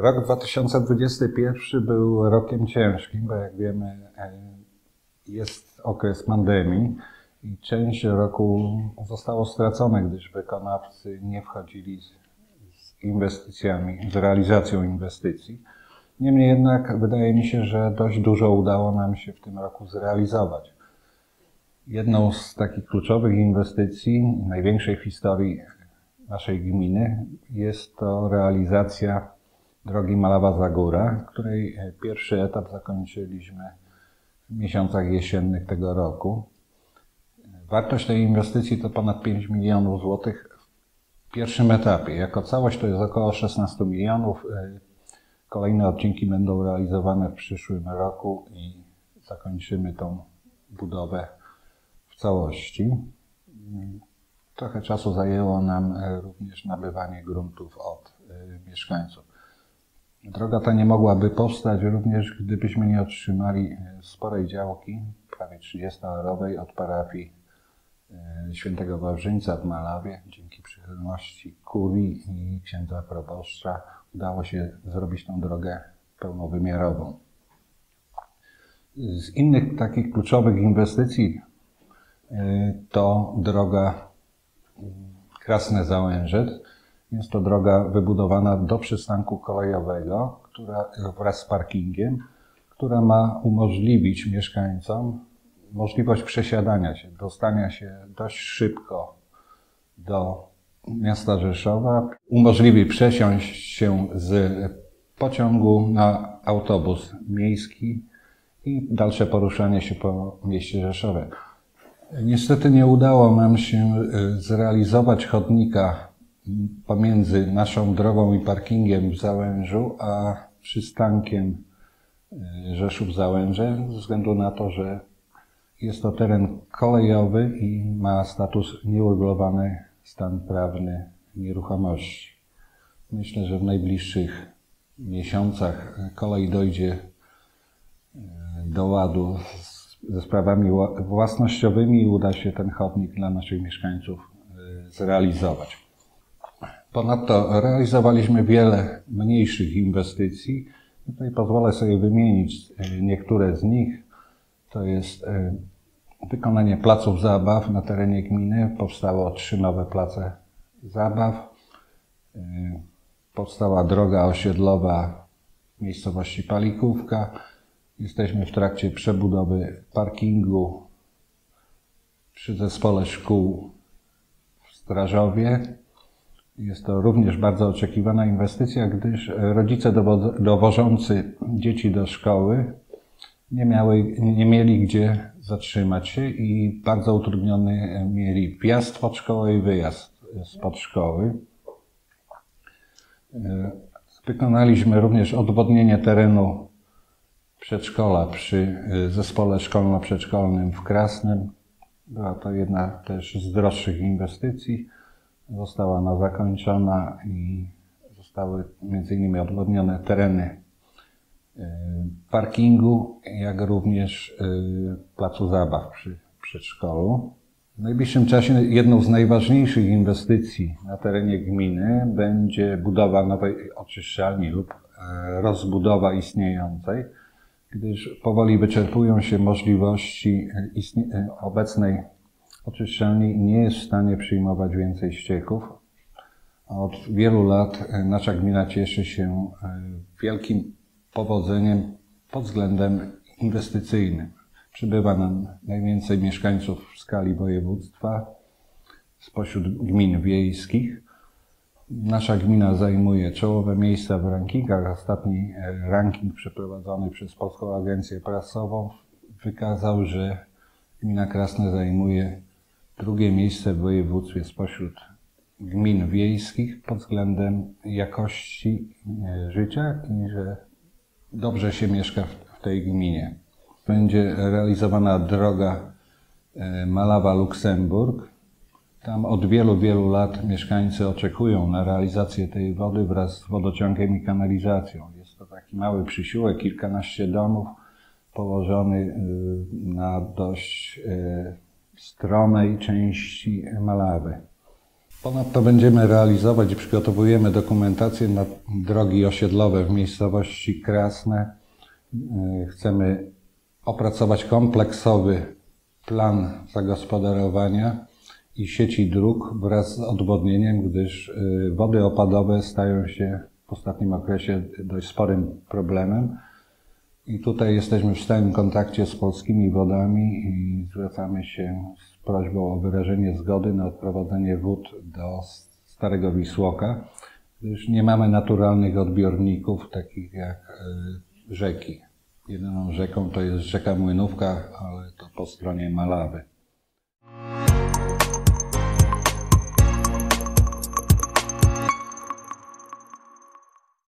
Rok 2021 był rokiem ciężkim, bo jak wiemy, e, jest okres pandemii i część roku zostało stracone, gdyż wykonawcy nie wchodzili z, inwestycjami, z realizacją inwestycji. Niemniej jednak wydaje mi się, że dość dużo udało nam się w tym roku zrealizować. Jedną z takich kluczowych inwestycji, największej w historii naszej gminy, jest to realizacja drogi Malawa-Zagóra, której pierwszy etap zakończyliśmy w miesiącach jesiennych tego roku. Wartość tej inwestycji to ponad 5 milionów złotych w pierwszym etapie. Jako całość to jest około 16 milionów. Kolejne odcinki będą realizowane w przyszłym roku i zakończymy tą budowę w całości. Trochę czasu zajęło nam również nabywanie gruntów od mieszkańców. Droga ta nie mogłaby powstać również, gdybyśmy nie otrzymali sporej działki, prawie 30-arowej od parafii świętego Wawrzyńca w Malawie. Dzięki przychylności kurii i księdza proboszcza udało się zrobić tą drogę pełnowymiarową. Z innych takich kluczowych inwestycji to droga Krasne Załęże. Jest to droga wybudowana do przystanku kolejowego, która wraz z parkingiem, która ma umożliwić mieszkańcom możliwość przesiadania się, dostania się dość szybko do miasta Rzeszowa. Umożliwi przesiąść się z pociągu na autobus miejski i dalsze poruszanie się po mieście Rzeszowie. Niestety nie udało nam się zrealizować chodnika pomiędzy naszą drogą i parkingiem w Załężu, a przystankiem Rzeszów-Załęże, ze względu na to, że jest to teren kolejowy i ma status nieuregulowany stan prawny nieruchomości. Myślę, że w najbliższych miesiącach kolej dojdzie do ładu ze sprawami własnościowymi i uda się ten chodnik dla naszych mieszkańców zrealizować. Ponadto realizowaliśmy wiele mniejszych inwestycji. Tutaj pozwolę sobie wymienić niektóre z nich. To jest wykonanie placów zabaw na terenie gminy. Powstało trzy nowe place zabaw. Powstała droga osiedlowa w miejscowości Palikówka. Jesteśmy w trakcie przebudowy parkingu przy zespole szkół w Strażowie. Jest to również bardzo oczekiwana inwestycja, gdyż rodzice dowożący dzieci do szkoły nie, miały, nie mieli gdzie zatrzymać się i bardzo utrudniony mieli wjazd spod szkoły i wyjazd spod szkoły. Wykonaliśmy również odwodnienie terenu przedszkola przy zespole szkolno-przedszkolnym w Krasnym. Była to jedna też z droższych inwestycji. Została ona zakończona i zostały innymi odwodnione tereny parkingu, jak również placu zabaw przy przedszkolu. W najbliższym czasie jedną z najważniejszych inwestycji na terenie gminy będzie budowa nowej oczyszczalni lub rozbudowa istniejącej, gdyż powoli wyczerpują się możliwości obecnej oczyszczalni nie jest w stanie przyjmować więcej ścieków. Od wielu lat nasza gmina cieszy się wielkim powodzeniem pod względem inwestycyjnym. Przybywa nam najwięcej mieszkańców w skali województwa spośród gmin wiejskich. Nasza gmina zajmuje czołowe miejsca w rankingach. Ostatni ranking przeprowadzony przez Polską Agencję Prasową wykazał, że gmina Krasne zajmuje drugie miejsce w województwie spośród gmin wiejskich pod względem jakości życia i że dobrze się mieszka w tej gminie. Będzie realizowana droga Malawa-Luksemburg. Tam od wielu, wielu lat mieszkańcy oczekują na realizację tej wody wraz z wodociągiem i kanalizacją. Jest to taki mały przysiłek, kilkanaście domów położony na dość stromej części Malawy. Ponadto będziemy realizować i przygotowujemy dokumentację na drogi osiedlowe w miejscowości Krasne. E, Chcemy opracować kompleksowy plan zagospodarowania i sieci dróg wraz z odwodnieniem, gdyż e, wody opadowe stają się w ostatnim okresie dość sporym problemem. I tutaj jesteśmy w stałym kontakcie z polskimi wodami i zwracamy się z prośbą o wyrażenie zgody na odprowadzenie wód do Starego Wisłoka, gdyż nie mamy naturalnych odbiorników, takich jak y, rzeki. Jedyną rzeką to jest rzeka Młynówka, ale to po stronie Malawy.